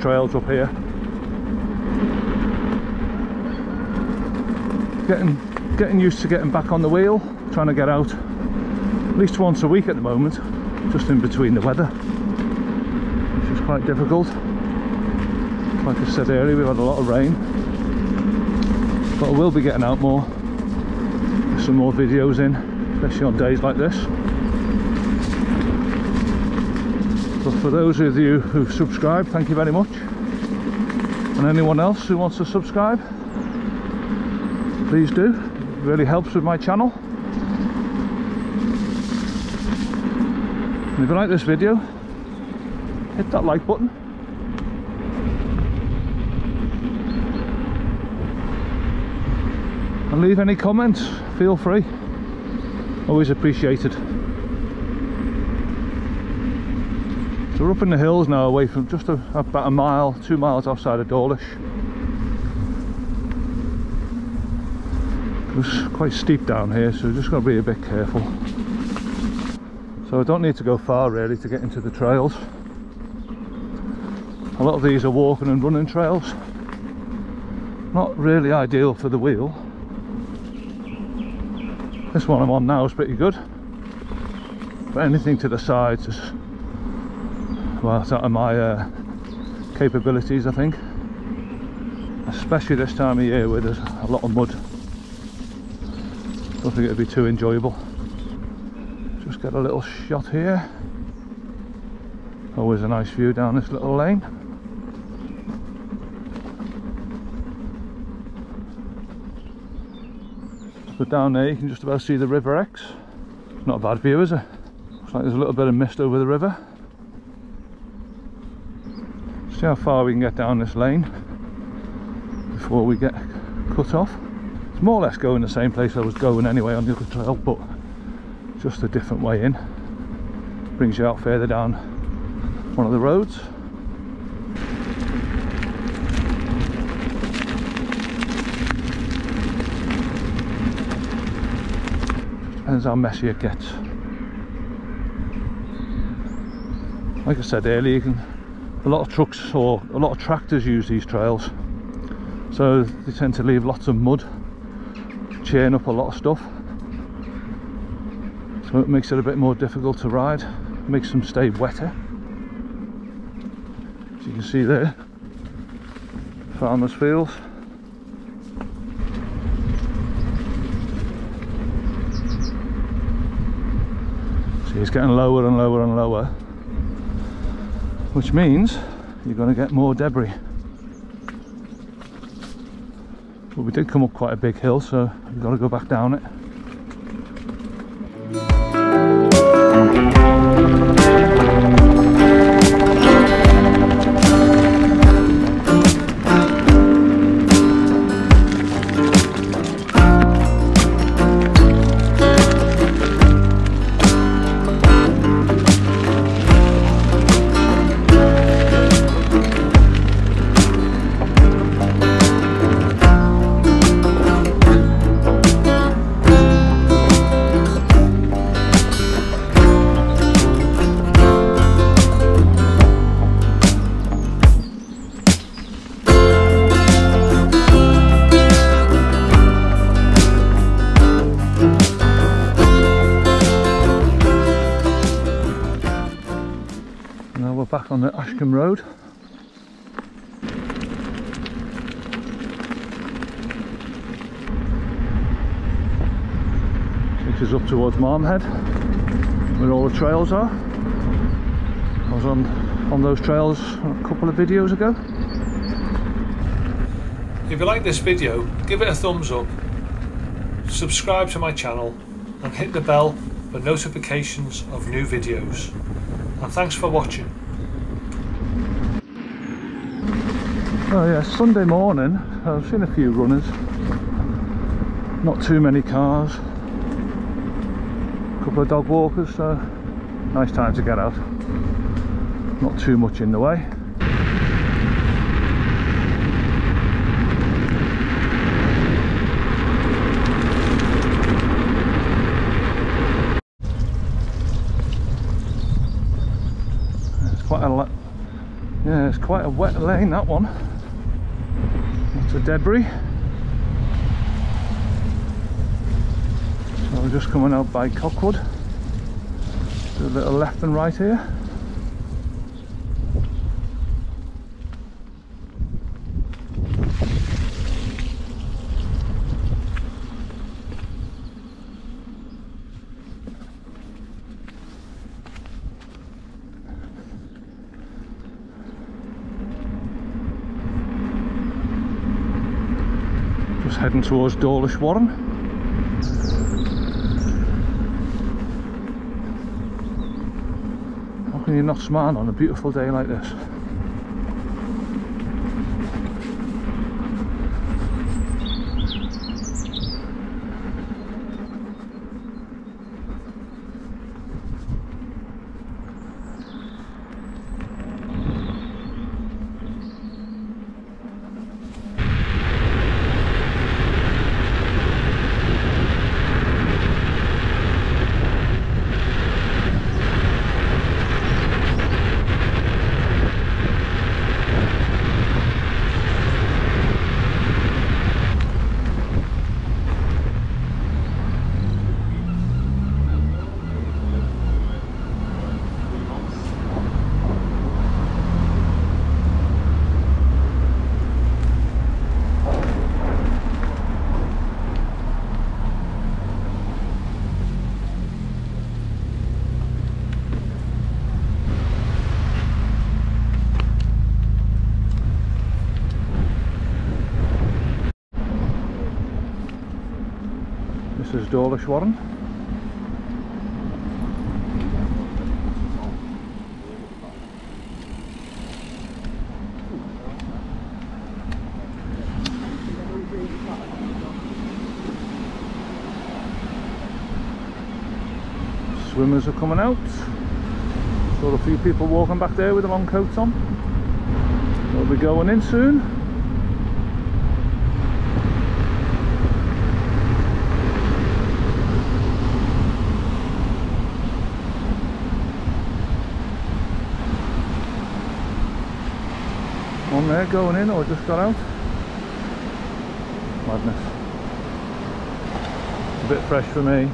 trails up here. Getting getting used to getting back on the wheel, trying to get out at least once a week at the moment, just in between the weather, which is quite difficult. Like I said earlier, we've had a lot of rain, but I will be getting out more, some more videos in, especially on days like this. But for those of you who've subscribed, thank you very much. And anyone else who wants to subscribe, please do. It really helps with my channel. And if you like this video, hit that like button. And leave any comments, feel free. Always appreciated. So we're up in the hills now, away from just a, about a mile, two miles outside of Dawlish. It's quite steep down here, so just got to be a bit careful. So I don't need to go far really to get into the trails. A lot of these are walking and running trails. Not really ideal for the wheel. This one I'm on now is pretty good. But anything to the sides is well it's out of my uh, capabilities I think. Especially this time of year where there's a lot of mud. Don't think it'd be too enjoyable. Just get a little shot here. Always a nice view down this little lane. But down there you can just about see the River Exe. Not a bad view is it? Looks like there's a little bit of mist over the river see how far we can get down this lane before we get cut off. It's more or less going the same place I was going anyway on the other trail but just a different way in. Brings you out further down one of the roads. Depends how messy it gets. Like I said earlier you can a lot of trucks or a lot of tractors use these trails. So they tend to leave lots of mud chain up a lot of stuff. So it makes it a bit more difficult to ride makes them stay wetter. As you can see there farmers fields. See it's getting lower and lower and lower which means you're going to get more debris. But we did come up quite a big hill, so we've got to go back down it. On the Ashcombe Road. Which is up towards Mamhead, where all the trails are. I was on, on those trails a couple of videos ago. If you like this video, give it a thumbs up, subscribe to my channel and hit the bell for notifications of new videos. And thanks for watching. Oh yeah, Sunday morning, I've seen a few runners. Not too many cars. A couple of dog walkers, so nice time to get out. Not too much in the way. It's quite a. Yeah, it's quite a wet lane that one. Of debris. So we're just coming out by Cockwood. Do a little left and right here. Heading towards Dawlish Warren. How can you not smile on a beautiful day like this? This is Dawlish Warren. Swimmers are coming out. Saw a few people walking back there with the long coats on. They'll be going in soon. One there going in or just got out. Madness. A bit fresh for me.